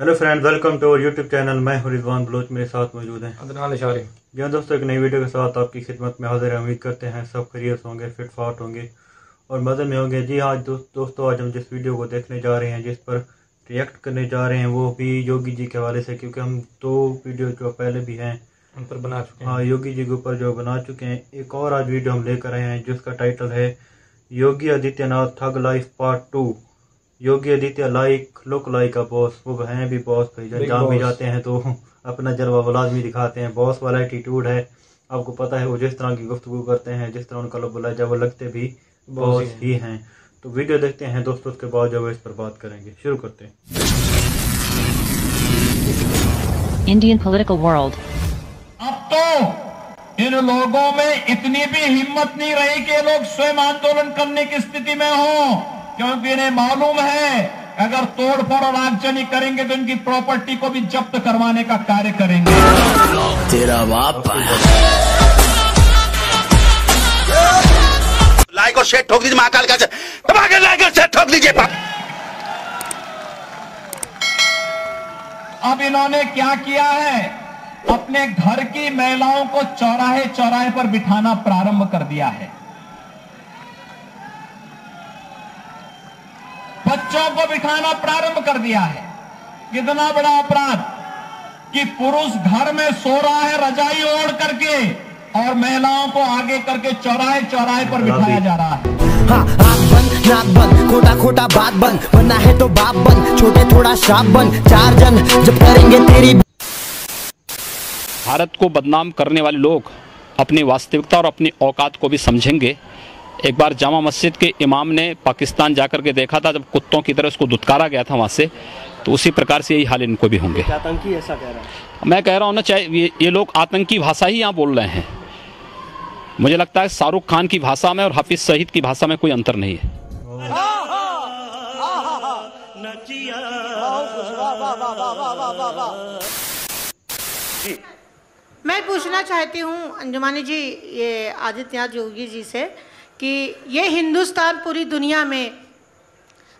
Hello friend welcome to our YouTube channel मैं हूँ Rizwan Bloch मेरे साथ मौजूद हैं। अदनान इशारे। जी हाँ दोस्तों एक नई वीडियो के साथ आपकी खिदमत में हाजिर हैं। उम्मीद करते हैं सब खरीस होंगे फिट फाट होंगे और मज़े में होंगे। जी आज दो, दोस्तों आज हम जिस वीडियो को देखने जा रहे हैं जिस पर रिएक्ट करने जा रहे हैं वो भी योगी जी के हवाले से क्योंकि हम दो वीडियो जो पहले भी हैं उन पर बना चुके हैं। हाँ योगी जी के ऊपर जो बना चुके हैं। एक और आज वीडियो हम लेकर आए हैं जिसका टाइटल है Yogi Adityanath thug life part two Yogi Aditya like look like a boss वो हैं भी बॉस भाई जब जहाँ भी जाते हैं तो अपना जलवा वो लाजमी दिखाते हैं। बॉस वाला एटीट्यूड है। आपको पता है वो जिस तरह की गुफ्तु करते हैं जिस तरह उनका बुला जब वो लगते भी बॉस ही ही। हैं तो वीडियो देखते हैं दोस्तों उसके बाद जब इस पर बात करेंगे। शुरू करते हैं। Indian political world. अब तो इन लोगों में इतनी भी हिम्मत नहीं रही कि लोग स्वयं आंदोलन करने की स्थिति में हो क्योंकि इन्हें मालूम है अगर तोड़फोड़ और आगजनी करेंगे तो इनकी प्रॉपर्टी को भी जब्त करवाने का कार्य करेंगे। तेरा बाप लाइक और शेयर ठोक दीजिए महाकाल का। लाइक और शेयर ठोक दीजिए। अब इन्होंने क्या किया है? अपने घर की महिलाओं को चौराहे चौराहे पर बिठाना प्रारंभ कर दिया है। बच्चों को बिठाना प्रारंभ कर दिया है। कितना बड़ा अपराध कि पुरुष घर में सो रहा है रजाई ओढ़ करके और महिलाओं को आगे करके चौराहे चौराहे पर बिठाया जा रहा है। हाँ आँख बंद नाक बंद खोटा खोटा बात बंद बनना है तो बाप बन छोटे थोड़ा शाप बन चार जन जब करेंगे तेरी भारत को बदनाम करने वाले लोग अपनी वास्तविकता और अपनी औकात को भी समझेंगे। एक बार जामा मस्जिद के इमाम ने पाकिस्तान जाकर के देखा था जब कुत्तों की तरह उसको दुत्कारा गया था वहाँ से तो उसी प्रकार से यही हाल इनको भी होंगे। आतंकी ऐसा कह रहा है? मैं कह रहा हूँ ना चाहे ये, ये लोग आतंकी भाषा ही यहाँ बोल रहे हैं। मुझे लगता है शाहरुख खान की भाषा में और हाफिज सईद की भाषा में कोई अंतर नहीं है। मैं पूछना चाहती हूँ अंजुमानी जी ये आदित्यनाथ योगी जी से कि ये हिंदुस्तान पूरी दुनिया में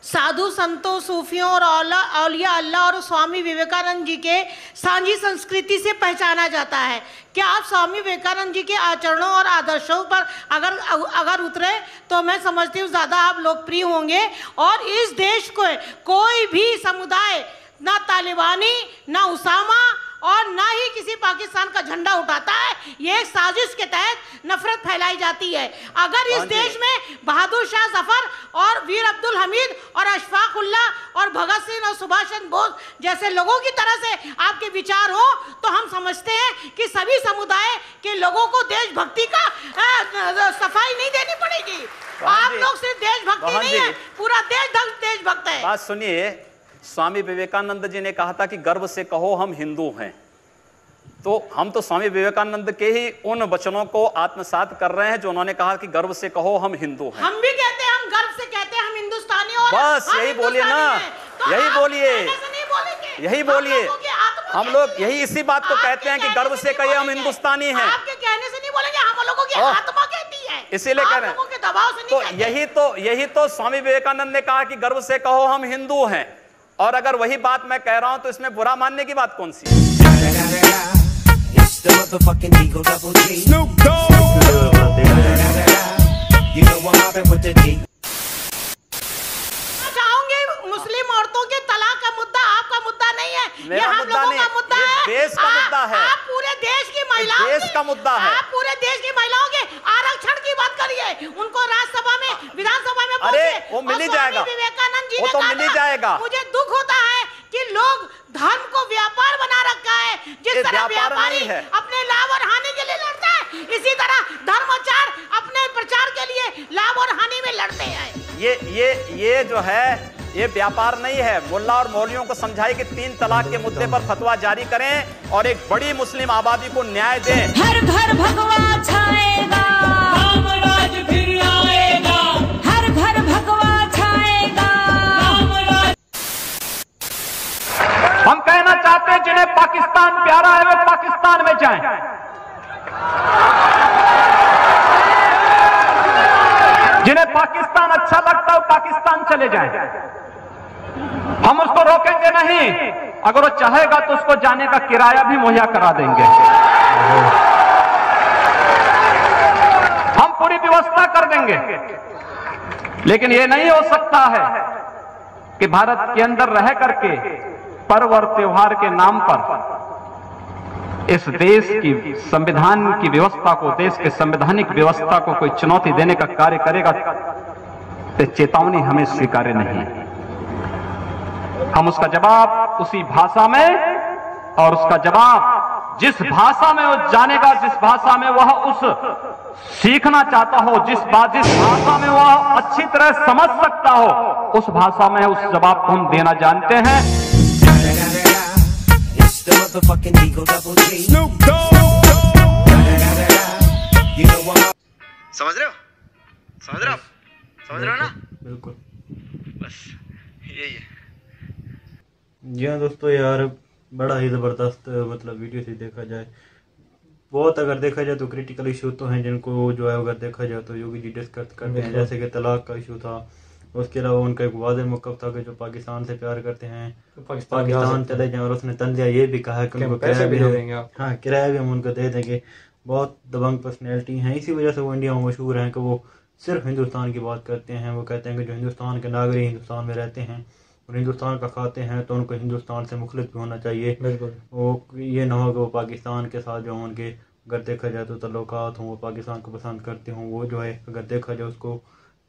साधु संतों, सूफियों और औला, औलिया अल्लाह और स्वामी विवेकानंद जी के सांझी संस्कृति से पहचाना जाता है। क्या आप स्वामी विवेकानंद जी के आचरणों और आदर्शों पर अगर अगर उतरे तो मैं समझती हूँ ज़्यादा आप लोकप्रिय होंगे। और इस देश को कोई भी समुदाय, ना तालिबानी, ना उसामा और ना ही किसी पाकिस्तान का झंडा उठाता है। ये एक साजिश के तहत नफरत फैलाई जाती है। अगर इस देश में बहादुर शाह ज़फ़र और वीर अब्दुल हमीद और अशफाक उल्लाह और भगत सिंह और सुभाष चंद्र बोस जैसे लोगों की तरह से आपके विचार हो तो हम समझते हैं कि सभी समुदाय के लोगों को देशभक्ति का आ, सफ़ाई नहीं देनी पड़ेगी। आप लोग सिर्फ़ देशभक्ति नहीं है पूरा देश देशभक्त है। बात सुनिए स्वामी विवेकानंद जी ने कहा था कि गर्व से कहो हम हिंदू हैं। तो हम तो स्वामी विवेकानंद के ही उन वचनों को आत्मसात कर रहे हैं जो उन्होंने कहा कि गर्व से कहो हम हिंदू हैं। हम भी कहते हैं हम गर्व से कहते हैं हम हिंदुस्तानी और बस हम यही बोलिए ना। तो यही बोलिए। यही बोलिए। हम लोग यही इसी बात को कहते हैं कि गर्व से कहिए हम हिंदुस्तानी हैं। आपके कहने से नहीं बोलेंगे हम लोगों की आत्मा कहती है। इसीलिए कह रहे हैं। तो यही तो यही तो स्वामी विवेकानंद ने कहा कि गर्व से कहो हम हिंदू हैं। और अगर वही बात मैं कह रहा हूँ तो इसमें बुरा मानने की बात कौन सी है चाहूँगी मुस्लिम औरतों के तलाक का मुद्दा आपका मुद्दा नहीं है ये हम मुद्दा लोगों का मुद्दा ये है देश का मुद्दा है। आप पूरे देश की महिलाओं देश का मुद्दा है। आप पूरे देश की महिलाओं के आरक्षण की बात करिए उनको राज्यसभा में विधानसभा में अरे, वो मिल ही जाएगा। विवेकानंद जी वो तो मिल ही जाएगा। मुझे दुख होता है कि लोग धर्म को व्यापार बना रखा है। जिस तरह व्यापार है। अपने लाभ और हानि के लिए लड़ता है इसी तरह धर्माचार अपने प्रचार के लिए लाभ और हानि में लड़ते हैं। ये ये ये जो है ये व्यापार नहीं है। मुल्ला और मौलियों को समझाए कि तीन तलाक के मुद्दे पर फतवा जारी करें और एक बड़ी मुस्लिम आबादी को न्याय दें। हर घर भगवा छाएगा जिन्हें पाकिस्तान प्यारा है, वे पाकिस्तान में जाएँ। जिन्हें पाकिस्तान अच्छा लगता है, पाकिस्तान चले जाएँ। हम उसको रोकेंगे नहीं। अगर वो चाहेगा तो उसको जाने का किराया भी मुहैया करा देंगे। हम पूरी व्यवस्था कर देंगे। लेकिन ये नहीं हो सकता है कि भारत के अंदर रह करके पर्व और त्योहार के नाम पर इस देश की संविधान की व्यवस्था को, देश के संवैधानिक व्यवस्था को कोई चुनौती देने का कार्य करेगा तो चेतावनी हमें स्वीकार्य नहीं। हम उसका जवाब उसी भाषा में और उसका जवाब जिस भाषा में वो जानेगा, जिस भाषा में वह उस सीखना चाहता हो, जिस बात जिस भाषा में वह अच्छी तरह समझ सकता हो, उस भाषा में उस जवाब को हम देना जानते हैं। Motherfucking Eagle Double G. Snoop समझ रहे हो? समझ रहे हो? समझ रहे हो ना? बिल्कुल बस यही है जी हाँ दोस्तों यार बड़ा ही ज़बरदस्त मतलब वीडियो से देखा जाए। बहुत अगर देखा जाए तो क्रिटिकल इशू तो हैं जिनको जो है अगर देखा जाए तो योगी जी डिस्कस करते हैं। जैसे कि तलाक का इशू था उसके अलावा उनका एक वादे मौकफ था कि जो पाकिस्तान से प्यार करते हैं। पाकिस्तान पाकिस्तान चले जाएँ और उसने तंजिया ये भी कहा कि उनको किराया भी देंगे हाँ किराया भी हम उनको दे देंगे। बहुत दबंग पर्सनैलिटी हैं। इसी वजह से वो इंडिया में मशहूर हैं कि वो सिर्फ़ हिंदुस्तान की बात करते हैं। वो कहते हैं कि जो हिंदुस्तान के नागरिक हिंदुस्तान में रहते हैं और हिंदुस्तान का खाते हैं तो उनको हिंदुस्तान से मुखलिफ भी होना चाहिए। बिल्कुल। वो ये ना हो कि वो पाकिस्तान के साथ जो उनके अगर देखा जाए तो तल्लुकात हों वो पाकिस्तान को पसंद करते हों वो जो है अगर देखा जाए उसको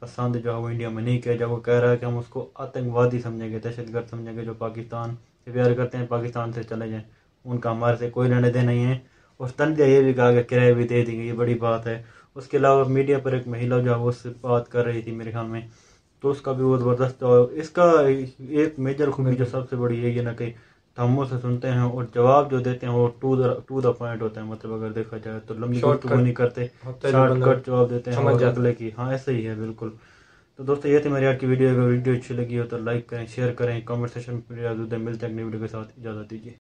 पसंद जो है वो इंडिया में नहीं किया जाए, वो कह रहा है कि हम उसको आतंकवादी समझेंगे, दहशतगर्द समझेंगे, जो पाकिस्तान से प्यार करते हैं, पाकिस्तान से चले जाएँ। उनका हमारे से कोई लेने देना नहीं है। और तंजिया ये भी कहा कि किराया भी दे देंगे, ये बड़ी बात है। उसके अलावा मीडिया पर एक महिला जो है वो उससे बात कर रही थी मेरे ख्याल में तो उसका भी वो ज़बरदस्त इसका एक मेजर खूबी जो सबसे बड़ी है, ये ना कि थम्मों से सुनते हैं और जवाब जो देते हैं वो to the to the point होता है। मतलब अगर देखा जाए तो लंबी गुफ्तगू नहीं करते शॉर्टकट जवाब देते हैं समझ और जाता है। अगले की। हाँ ऐसे ही है बिल्कुल। तो दोस्तों ये थी मेरी आज की वीडियो अगर वीडियो अच्छी लगी हो तो लाइक करें शेयर करें कमेंट सेशन में मिलते हैं। अपनी वीडियो के साथ इजाज़त दीजिए।